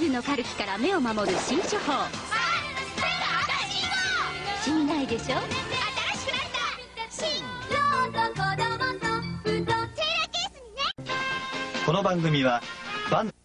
ルのカルキから目を守る新処方あないでしょロード子供と運ーセーラケースにね。番組はバン